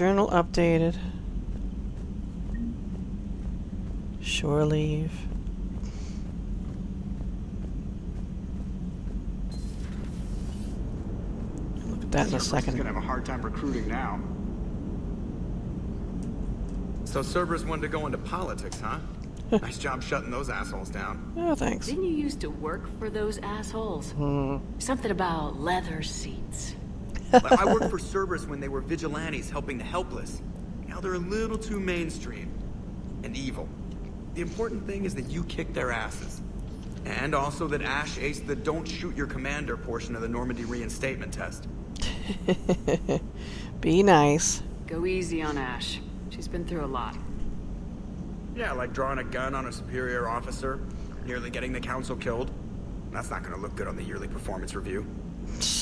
Journal updated. Shore leave. Look at that in a Cerberus is second. gonna have a hard time recruiting now. So Cerberus wanted to go into politics, huh? nice job shutting those assholes down. Oh, thanks. Didn't you used to work for those assholes? Hmm. Something about leather seats. I worked for Cerberus when they were vigilantes helping the helpless. Now they're a little too mainstream. And evil. The important thing is that you kick their asses. And also that Ash aced the don't shoot your commander portion of the Normandy reinstatement test. Be nice. Go easy on Ash. She's been through a lot. Yeah, like drawing a gun on a superior officer, nearly getting the council killed. That's not gonna look good on the yearly performance review.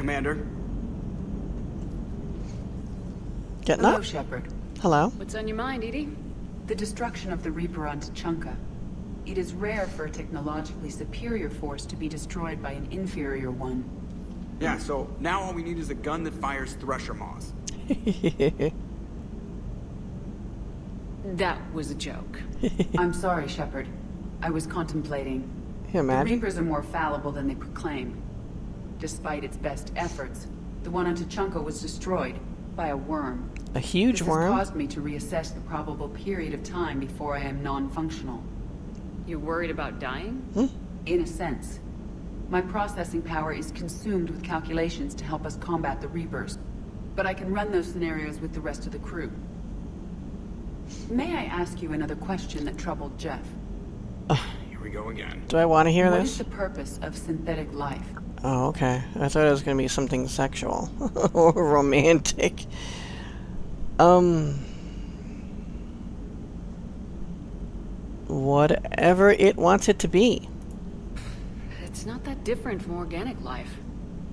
Commander, Getting Hello, up? Shepard. Hello? What's on your mind, EDI? The destruction of the Reaper on Tuchanka. It is rare for a technologically superior force to be destroyed by an inferior one. Yeah, so now all we need is a gun that fires Thresher Maws. That was a joke. I'm sorry, Shepard. I was contemplating. you The? Reapers are more fallible than they proclaim. Despite its best efforts, the one on Tuchanka was destroyed by a worm. A huge this worm? has caused me to reassess the probable period of time before I am non-functional. You're worried about dying? Hmm? In a sense. My processing power is consumed with calculations to help us combat the Reapers. But I can run those scenarios with the rest of the crew. May I ask you another question that troubled Jeff? Here we go again. Do I want to hear What is this? the purpose of synthetic life? Oh, okay. I thought it was going to be something sexual or romantic. Um. Whatever it wants it to be. It's not that different from organic life.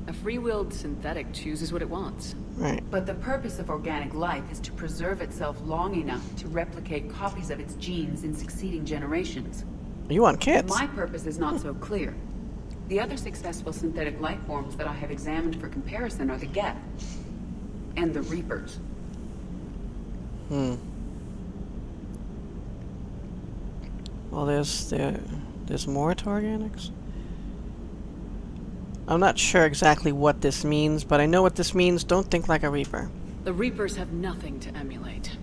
A free-willed synthetic chooses what it wants. Right. But the purpose of organic life is to preserve itself long enough to replicate copies of its genes in succeeding generations. You want kids? My purpose is not so clear. The other successful synthetic life forms that I have examined for comparison are the Geth and the Reapers. Hmm. Well, there's there, there's more to organics. I'm not sure exactly what this means, but I know what this means. Don't think like a reaper. The Reapers have nothing to emulate.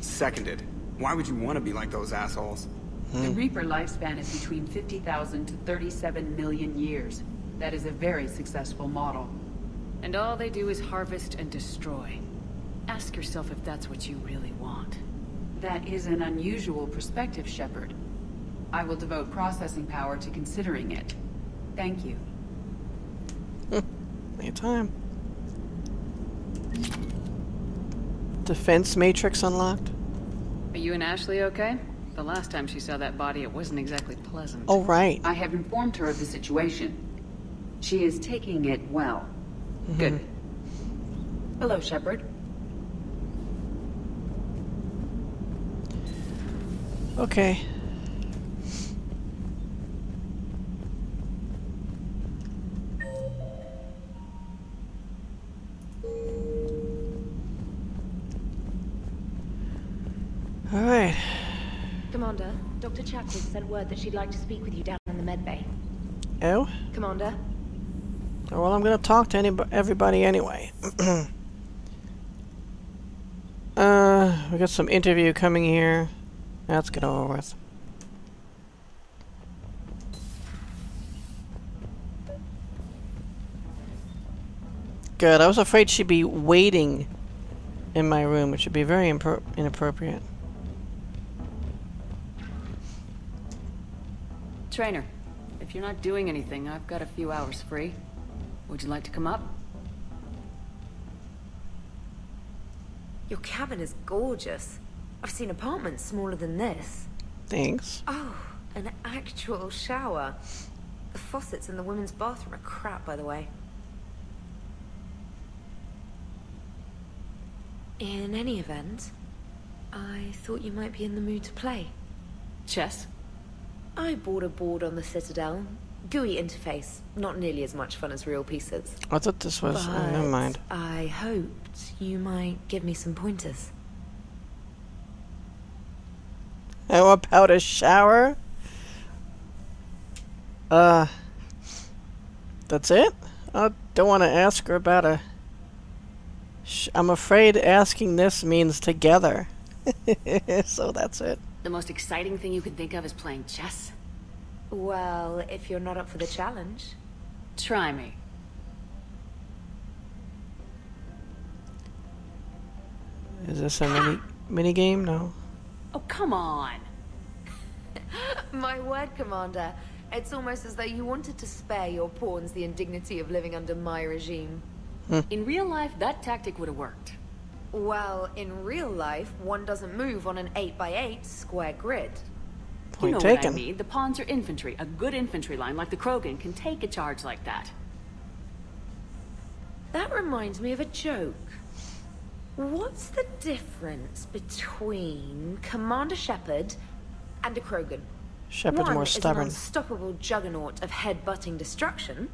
Seconded. Why would you want to be like those assholes? The hmm. Reaper lifespan is between 50,000 to 37 million years. That is a very successful model. And all they do is harvest and destroy. Ask yourself if that's what you really want. That is an unusual perspective, Shepard. I will devote processing power to considering it. Thank you. Anytime. Defense matrix unlocked. Are you and Ashley okay? The last time she saw that body, it wasn't exactly pleasant. Oh right. I have informed her of the situation. She is taking it well. Mm-hmm. Good. Hello, Shepard. Okay. Sent word that she'd like to speak with you down in the medbay. Oh. Commander? Well, I'm gonna talk to any everybody anyway. uh, we got some interview coming here. Let's get over with. Good. I was afraid she'd be waiting in my room, which would be very inappropriate. Traynor, if you're not doing anything, I've got a few hours free. Would you like to come up? Your cabin is gorgeous. I've seen apartments smaller than this. Thanks. Oh, an actual shower. The faucets in the women's bathroom are crap, by the way. In any event, I thought you might be in the mood to play. Chess? I bought a board on the Citadel. GUI interface. Not nearly as much fun as real pieces. I thought this was. oh, never mind. I hoped you might give me some pointers. How about a shower? Uh. That's it? I don't want to ask her about a. Sh- I'm afraid asking this means together. so that's it. The most exciting thing you can think of is playing chess? Well, if you're not up for the challenge. Try me. Is this a mini mini game? No. Oh, come on. My word, Commander. It's almost as though you wanted to spare your pawns the indignity of living under my regime. Hmm. In real life, that tactic would have worked. Well, in real life, one doesn't move on an 8x8 square grid. You know taken. what I mean. The pawns are infantry. A good infantry line like the Krogan can take a charge like that. That reminds me of a joke. What's the difference between Commander Shepard and a Krogan? Shepard's One more is an stubborn. unstoppable juggernaut of head-butting destruction.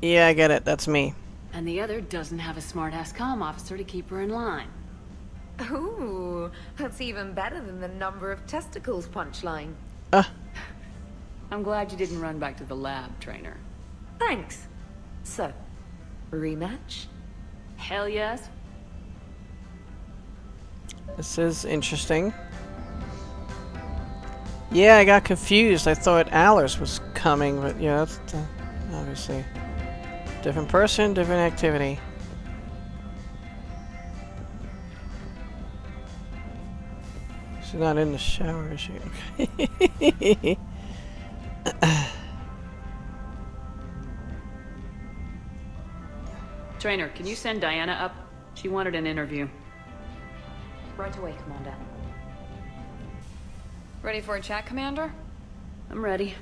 Yeah, I get it. That's me. And the other doesn't have a smart-ass comm officer to keep her in line. Ooh, that's even better than the number of testicles punchline. Uh, I'm glad you didn't run back to the lab, Traynor. Thanks. So, rematch? Hell yes. this is interesting. Yeah, I got confused. I thought Allers was coming, but yeah, that's uh, obviously different person, different activity. She's not in the shower, is she? Traynor, can you send Diana up? She wanted an interview. Right away, Commander. Ready for a chat, Commander? I'm ready.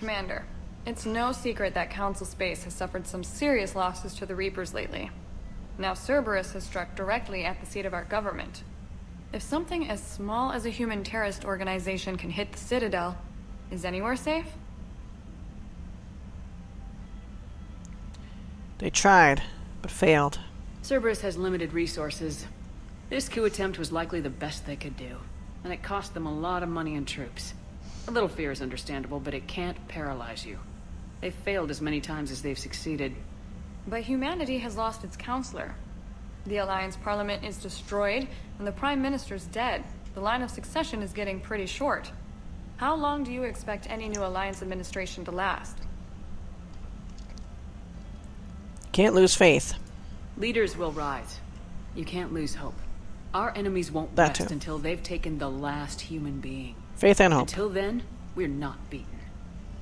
Commander, it's no secret that Council Space has suffered some serious losses to the Reapers lately. Now Cerberus has struck directly at the seat of our government. If something as small as a human terrorist organization can hit the Citadel, is anywhere safe? they tried, but failed. Cerberus has limited resources. This coup attempt was likely the best they could do, and it cost them a lot of money and troops. A little fear is understandable, but it can't paralyze you. They've failed as many times as they've succeeded. But humanity has lost its counselor. The Alliance Parliament is destroyed, and the Prime Minister's dead. The line of succession is getting pretty short. How long do you expect any new Alliance administration to last? Can't lose faith. Leaders will rise. You can't lose hope. Our enemies won't That rest too. until they've taken the last human being. Faith and hope. Until then, we're not beaten.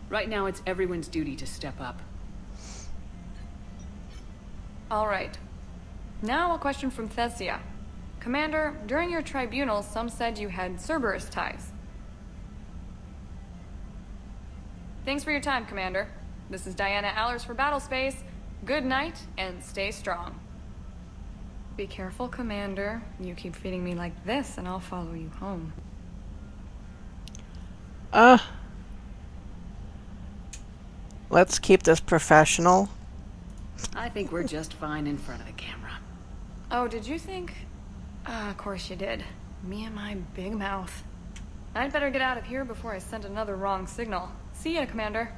Right now, it's everyone's duty to step up. All right. Now a question from Thessia. Commander, during your tribunal, some said you had Cerberus ties. Thanks for your time, Commander. This is Diana Allers for Battlespace. Good night, and stay strong. Be careful, Commander. You keep feeding me like this, and I'll follow you home. Uh. Let's keep this professional. I think we're just fine in front of the camera. Oh, did you think? Ah, of course you did. Me and my big mouth. I'd better get out of here before I send another wrong signal. See ya, Commander.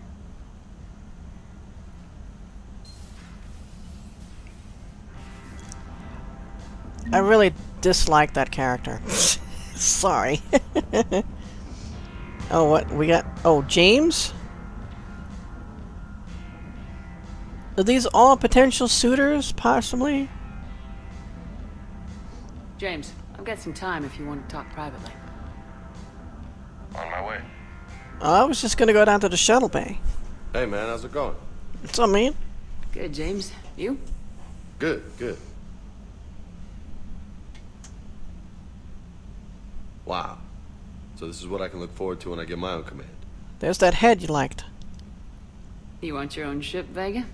I really dislike that character. Sorry. oh, what? We got. Oh, James? Are these all potential suitors, possibly? James, I've got some time if you want to talk privately. On my way. Oh, I was just gonna go down to the shuttle bay. Hey man, how's it going? What's up, man? Good, James. You? Good, good. Wow. So this is what I can look forward to when I get my own command. There's that head you liked. You want your own ship, Vega?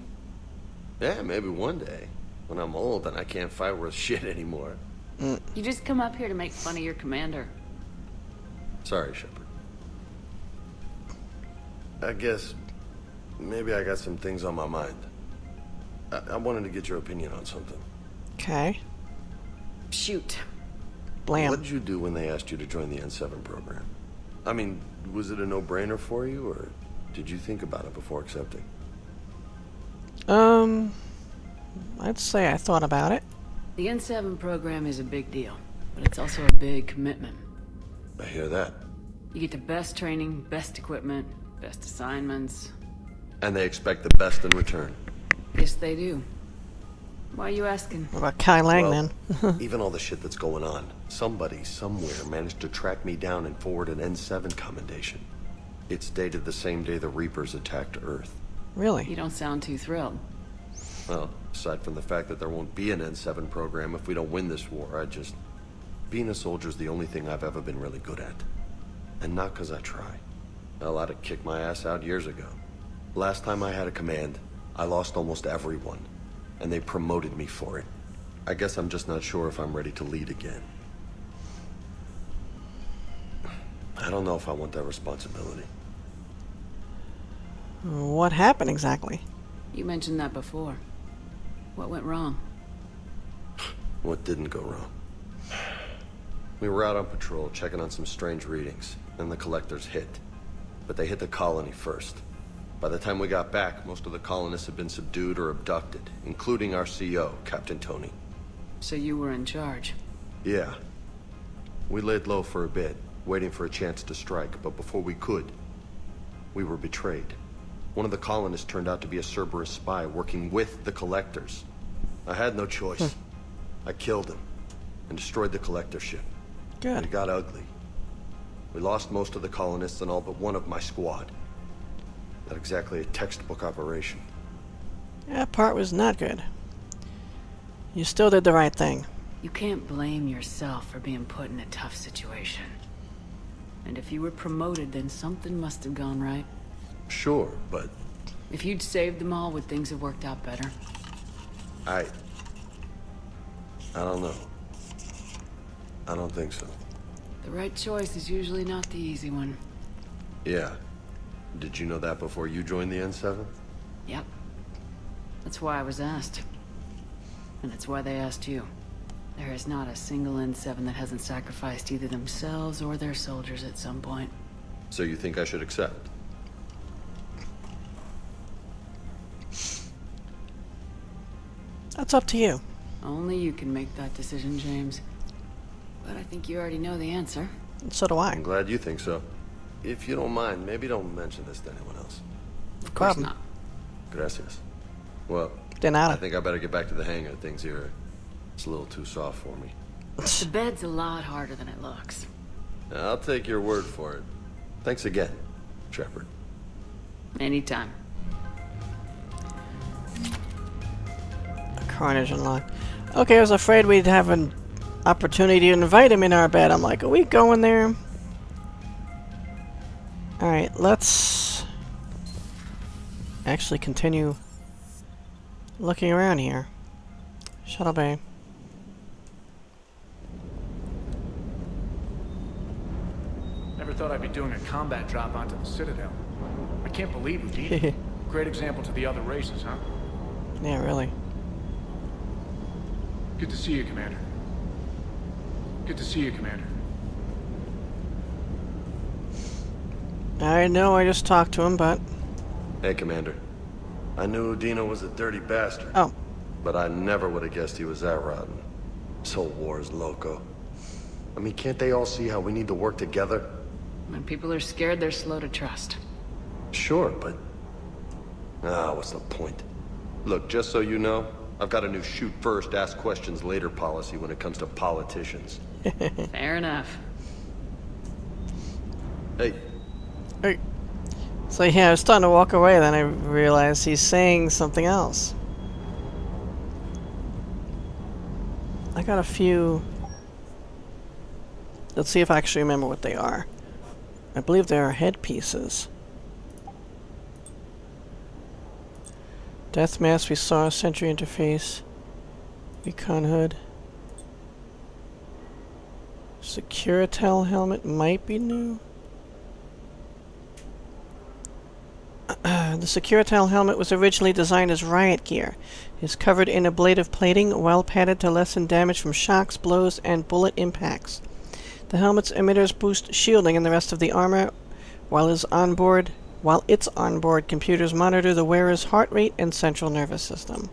Yeah, maybe one day. When I'm old and I can't fight worth shit anymore. Mm. You just come up here to make fun of your commander. Sorry, Shepard. I guess maybe I got some things on my mind. I, I wanted to get your opinion on something. Okay. Shoot. Blam. What did you do when they asked you to join the N7 program? I mean, was it a no-brainer for you, or did you think about it before accepting? Um, I'd say I thought about it. The N7 program is a big deal, but it's also a big commitment. I hear that. You get the best training, best equipment, best assignments. And they expect the best in return. Yes, they do. Why are you asking? What about Kai Leng Well, then? Even all the shit that's going on, somebody somewhere managed to track me down and forward an N7 commendation. It's dated the same day the Reapers attacked Earth. really? You don't sound too thrilled. Well, aside from the fact that there won't be an N7 program if we don't win this war, I just... Being a soldier's the only thing I've ever been really good at. And not because I try. Hell, I'd have kicked my ass out years ago. Last time I had a command, I lost almost everyone. And they promoted me for it. I guess I'm just not sure if I'm ready to lead again. I don't know if I want that responsibility. What happened exactly? You mentioned that before. What went wrong? What didn't go wrong? We were out on patrol, checking on some strange readings, and the collectors hit. But they hit the colony first. By the time we got back, most of the colonists had been subdued or abducted, including our CO, Captain Toni. So you were in charge. Yeah. We laid low for a bit, waiting for a chance to strike, but before we could, we were betrayed. One of the colonists turned out to be a Cerberus spy working with the collectors. I had no choice. Hmm. I killed him and destroyed the collector ship. Good. It got ugly. We lost most of the colonists and all but one of my squad. Not exactly a textbook operation. That part was not good. You still did the right thing. You can't blame yourself for being put in a tough situation. And if you were promoted, then something must have gone right. Sure, but If you'd saved them all, would things have worked out better? I... I don't know. I don't think so. The right choice is usually not the easy one. Yeah. Did you know that before you joined the N7? Yep. That's why I was asked. And that's why they asked you. There is not a single N7 that hasn't sacrificed either themselves or their soldiers at some point. So you think I should accept? That's up to you. Only you can make that decision, James. But I think you already know the answer. So do I. I'm glad you think so. If you don't mind, maybe don't mention this to anyone else. Of course Problem. not. Gracias. Well, De I nada. think I better get back to the hangar. things here. It's a little too soft for me. The bed's a lot harder than it looks. I'll take your word for it. Thanks again, Shepard. Anytime. Carnage unlocked. Okay, I was afraid we'd have an opportunity to invite him in our bed. I'm like, are we going there? Alright, let's actually continue looking around here. Shuttle Bay. Never thought I'd be doing a combat drop onto the Citadel. I can't believe we beat it. Great example to the other races, huh? yeah, really. Good to see you, Commander. Good to see you, Commander. I know I just talked to him, but... Hey, Commander. I knew Udina was a dirty bastard. Oh, But I never would have guessed he was that rotten. This whole war is loco. I mean, can't they all see how we need to work together? When people are scared, they're slow to trust. Sure, but... Ah, what's the point? Look, just so you know, I've got a new shoot first, ask questions later policy when it comes to politicians. Fair enough. Hey, Hey. So yeah, I was starting to walk away, then I realized he's saying something else. I got a few... Let's see if I actually remember what they are. I believe they are headpieces. Death mask we saw, sentry interface, recon hood. Securitel helmet might be new. the Securitel helmet was originally designed as riot gear. It is covered in ablative plating, well padded to lessen damage from shocks, blows, and bullet impacts. The helmet's emitters boost shielding and the rest of the armor, while its onboard while its onboard computers monitor the wearer's heart rate and central nervous system.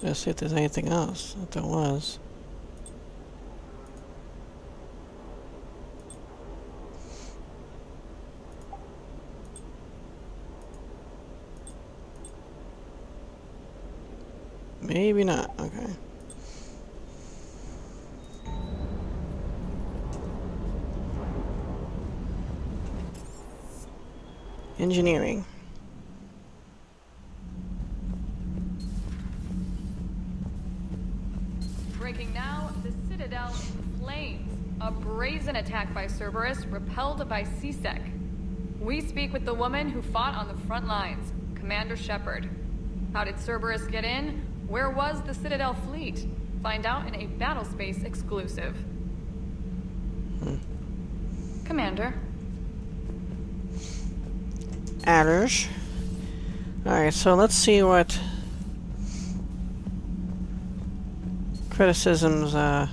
Should I see if there's anything else? Thought there was. Maybe not. Okay. Engineering. Breaking now, the Citadel in flames. A brazen attack by Cerberus, repelled by C-Sec. We speak with the woman who fought on the front lines, Commander Shepard. How did Cerberus get in? Where was the Citadel fleet? Find out in a Battle Space exclusive. Commander. Adders. Alright, so let's see what criticisms uh,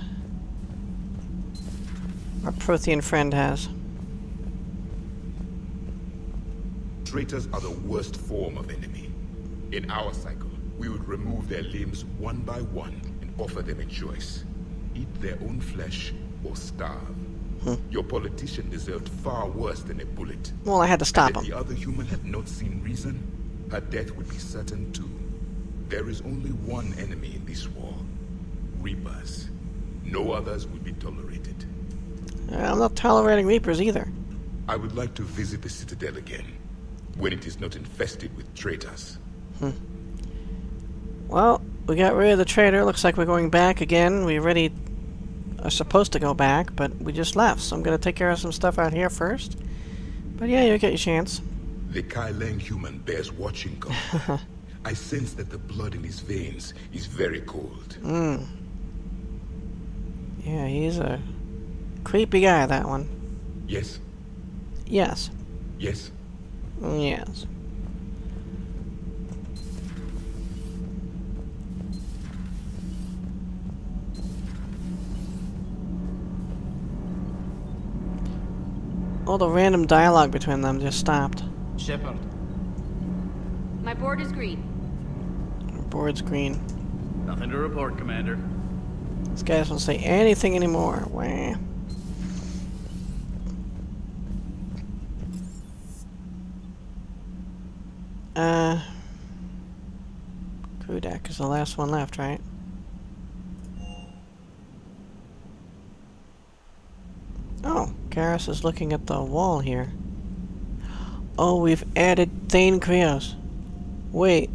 Prothean friend has. Traitors are the worst form of enemy. In our cycle, we would remove their limbs one by one and offer them a choice. Eat their own flesh or starve. Hmm. Your politician deserved far worse than a bullet. Well, I had to stop and if the other human had not seen reason, her death would be certain too. There is only one enemy in this war. Reapers. No others will be tolerated. I'm not tolerating Reapers either. I would like to visit the Citadel again, when it is not infested with traitors. Hmm. Well, we got rid of the traitor. Looks like we're going back again. We already are supposed to go back, but we just left. So I'm going to take care of some stuff out here first. But yeah, you'll get your chance. The Kai Leng human bears watching God. I sense that the blood in his veins is very cold. Mm. Yeah, he's a creepy guy, that one. Yes, Yes. yes. Yes. All the random dialogue between them just stopped. Shepard, My board is green. Our board's green. nothing to report, Commander. These guys don't say anything anymore. Wah. Uh, deck is the last one left, right? Oh, Garrus is looking at the wall here. Oh, we've added Thane Krios. Wait.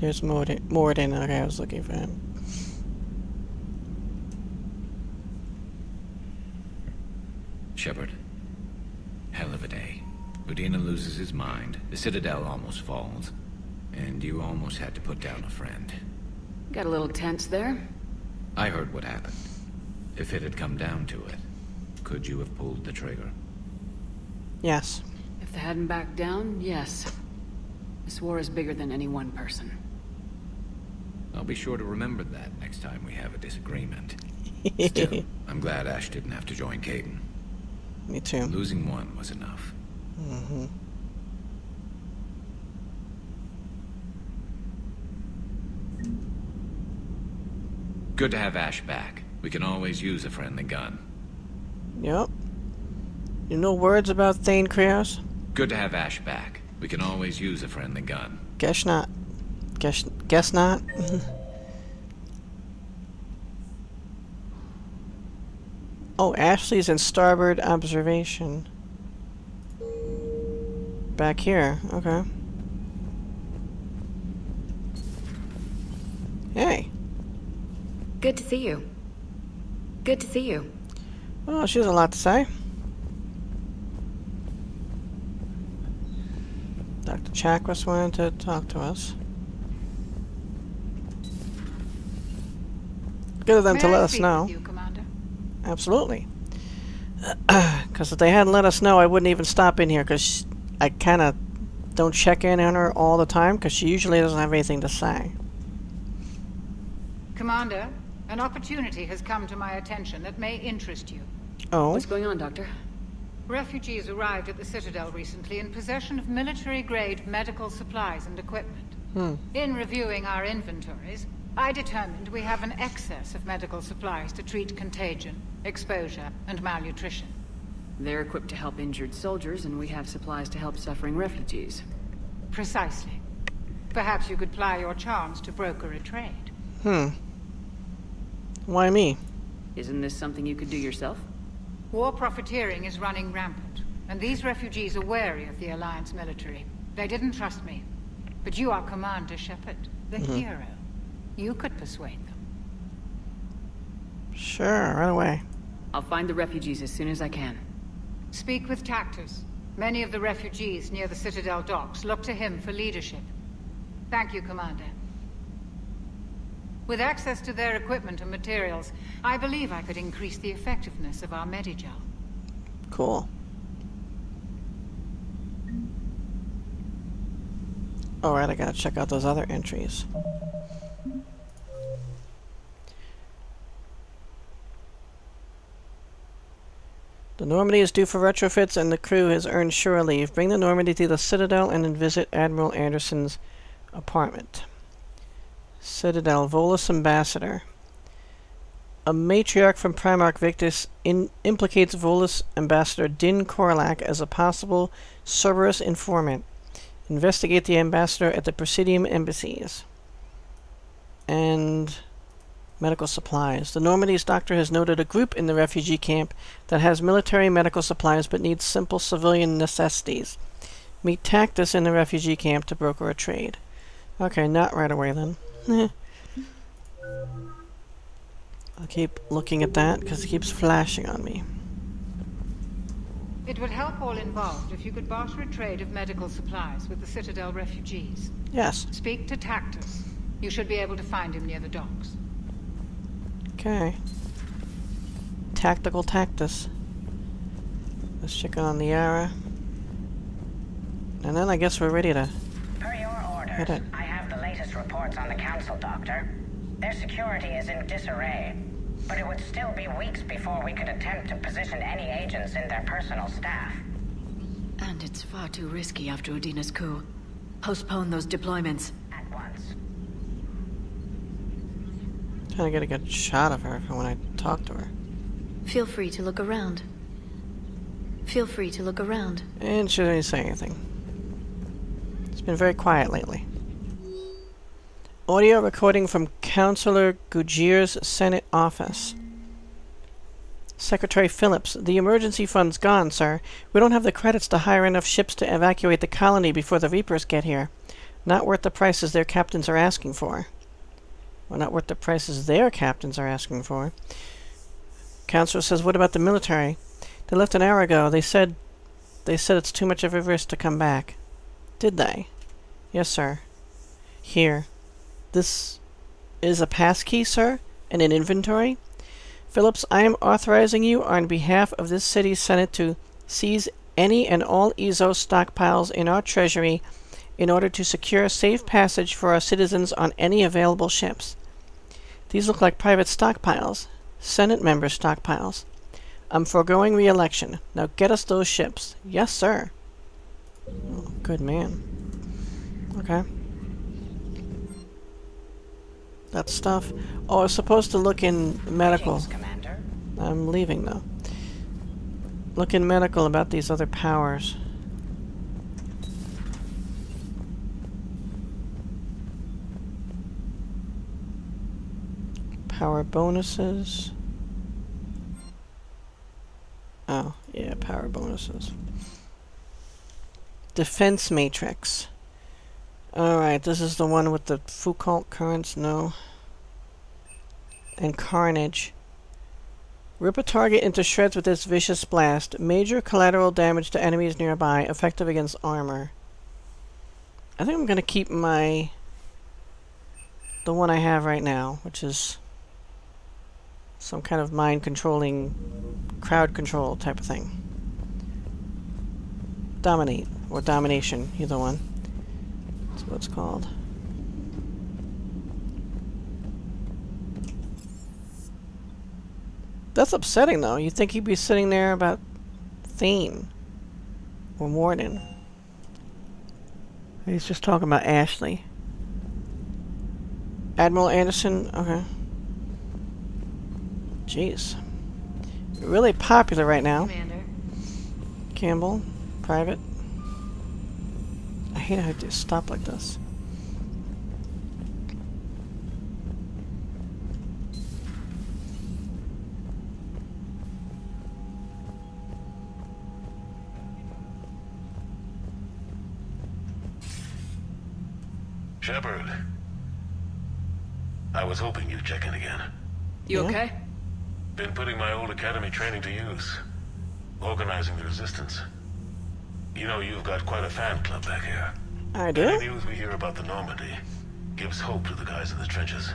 There's more than Okay, I was looking for him. Shepard. Hell of a day. Udina loses his mind, the Citadel almost falls, and you almost had to put down a friend. Got a little tense there. I heard what happened. If it had come down to it, could you have pulled the trigger? Yes. If they hadn't backed down, yes. This war is bigger than any one person. I'll be sure to remember that next time we have a disagreement. Still, I'm glad Ash didn't have to join Kaidan. Me too. Losing one was enough. Mm-hmm. Good to have Ash back. We can always use a friendly gun. Yep. You know words about Thane Krios? Good to have Ash back. We can always use a friendly gun. Guess not. Guess guess not. oh, Ashley's in starboard observation. Back here, okay. Hey. Good to see you. Good to see you. Well, she has a lot to say. Dr. Chakwas wanted to talk to us. Good of them May to I let us know. you, Absolutely. Because if they hadn't let us know, I wouldn't even stop in here, because I kind of don't check in on her all the time, because she usually doesn't have anything to say. Commander, an opportunity has come to my attention that may interest you. Oh? What's going on, Doctor? Refugees arrived at the Citadel recently in possession of military-grade medical supplies and equipment. Hmm. In reviewing our inventories, I determined we have an excess of medical supplies to treat contagion, exposure, and malnutrition. They're equipped to help injured soldiers, and we have supplies to help suffering refugees. Precisely. Perhaps you could ply your charms to broker a trade. Hmm. Why me? Isn't this something you could do yourself? War profiteering is running rampant, and these refugees are wary of the Alliance military. They didn't trust me. But you are Commander Shepard, the Mhm. hero. You could persuade them. Sure, right away. I'll find the refugees as soon as I can. Speak with Tactus. Many of the refugees near the Citadel docks look to him for leadership. Thank you, Commander. With access to their equipment and materials, I believe I could increase the effectiveness of our Medigel. Cool. Alright, I gotta check out those other entries. The Normandy is due for retrofits and the crew has earned shore leave. Bring the Normandy to the Citadel and visit Admiral Anderson's apartment. Citadel, Volus Ambassador. A matriarch from Primarch Victus implicates Volus Ambassador Din Korlak as a possible Cerberus informant. Investigate the ambassador at the Presidium embassies. And medical supplies. The Normandy's doctor has noted a group in the refugee camp that has military medical supplies but needs simple civilian necessities. Meet Tactus in the refugee camp to broker a trade. Okay, not right away then. I'll keep looking at that because it keeps flashing on me. It would help all involved if you could barter a trade of medical supplies with the Citadel refugees. Yes. Speak to Tactus. You should be able to find him near the docks. Okay. Tactical Tactus. Let's check on the Yara. And then I guess we're ready to Per your hit it. I have the latest reports on the Council, Doctor. Their security is in disarray, but it would still be weeks before we could attempt to position any agents in their personal staff. And it's far too risky after Udina's coup. Postpone those deployments. At once. Trying to get a good shot of her for when I talk to her. Feel free to look around. Feel free to look around. And she didn't say anything. It's been very quiet lately. Audio recording from Councillor Gujir's Senate office. Secretary Phillips, the emergency fund's gone, sir. We don't have the credits to hire enough ships to evacuate the colony before the Reapers get here. Not worth the prices their captains are asking for. Well, not worth the prices their captains are asking for. Counselor says, what about the military? They left an hour ago. They said they said it's too much of a risk to come back. Did they? Yes, sir. Here. This is a passkey, sir? And an inventory? Phillips, I am authorizing you on behalf of this city's senate to seize any and all eezo stockpiles in our treasury in order to secure safe passage for our citizens on any available ships. These look like private stockpiles. Senate member stockpiles. I'm foregoing re-election. Now get us those ships. Yes, sir. Oh, good man. Okay. That stuff. Oh, I was supposed to look in medical. I'm leaving though. Look in medical about these other powers. Power bonuses. Oh, yeah, power bonuses. Defense Matrix. Alright, this is the one with the Foucault currents, no. And Carnage. Rip a target into shreds with this vicious blast. Major collateral damage to enemies nearby, effective against armor. I think I'm going to keep my... the one I have right now, which is some kind of mind-controlling, crowd control type of thing. Dominate, or domination, either one. That's what it's called. That's upsetting, though. You'd think he'd be sitting there about Thane. Or Mordin. He's just talking about Ashley. Admiral Anderson? Okay. Jeez. Really popular right now. Commander. Campbell. Private. I hate how to stop like this. Shepard. I was hoping you'd check in again. You Yeah? okay? Been putting my old academy training to use. Organizing the resistance. You know, you've got quite a fan club back here. I do? Any news we hear about the Normandy gives hope to the guys in the trenches.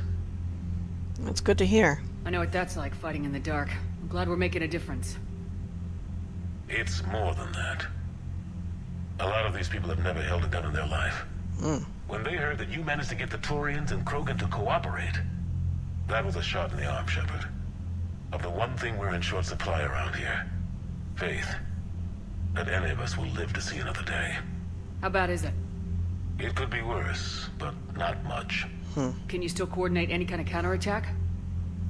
That's good to hear. I know what that's like, fighting in the dark. I'm glad we're making a difference. It's more than that. A lot of these people have never held a gun in their life. Mm. When they heard that you managed to get the Turians and Krogan to cooperate, that was a shot in the arm, Shepard. Of the one thing we're in short supply around here. Faith. That any of us will live to see another day. How bad is it? It could be worse, but not much. Hmm. Can you still coordinate any kind of counterattack?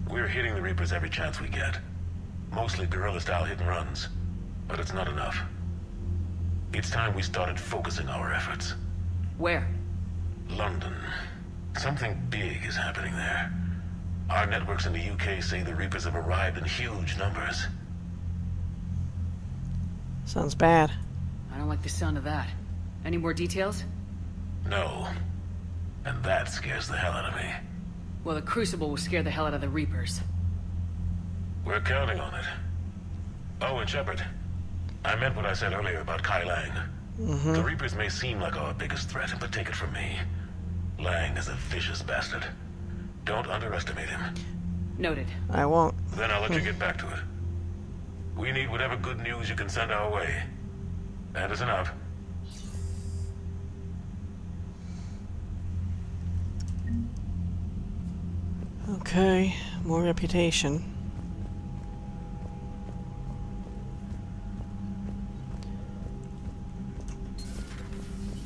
We're hitting the Reapers every chance we get. Mostly guerrilla-style hit and runs. But it's not enough. It's time we started focusing our efforts. Where? London. Something big is happening there. Our networks in the UK say the Reapers have arrived in huge numbers. Sounds bad. I don't like the sound of that. Any more details? No. And that scares the hell out of me. Well, the Crucible will scare the hell out of the Reapers. We're counting on it. Oh, and Shepard. I meant what I said earlier about Kai Leng. Mm-hmm. The Reapers may seem like our biggest threat, but take it from me. Leng is a vicious bastard. Don't underestimate him. Noted. I won't. Then I'll let you get back to it. We need whatever good news you can send our way. Anderson out. Okay, more reputation.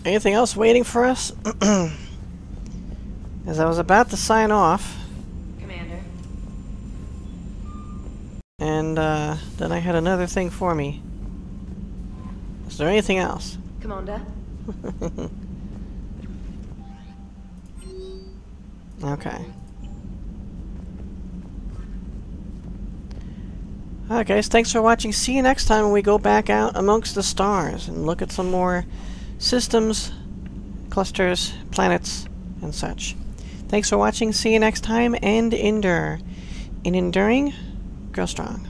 Anything else waiting for us? As I was about to sign off, Commander. and uh, then I had another thing for me. Is there anything else? Commander. Okay. Alright guys, thanks for watching. See you next time when we go back out amongst the stars and look at some more systems, clusters, planets, and such. Thanks for watching. See you next time and endure. In enduring, grow strong.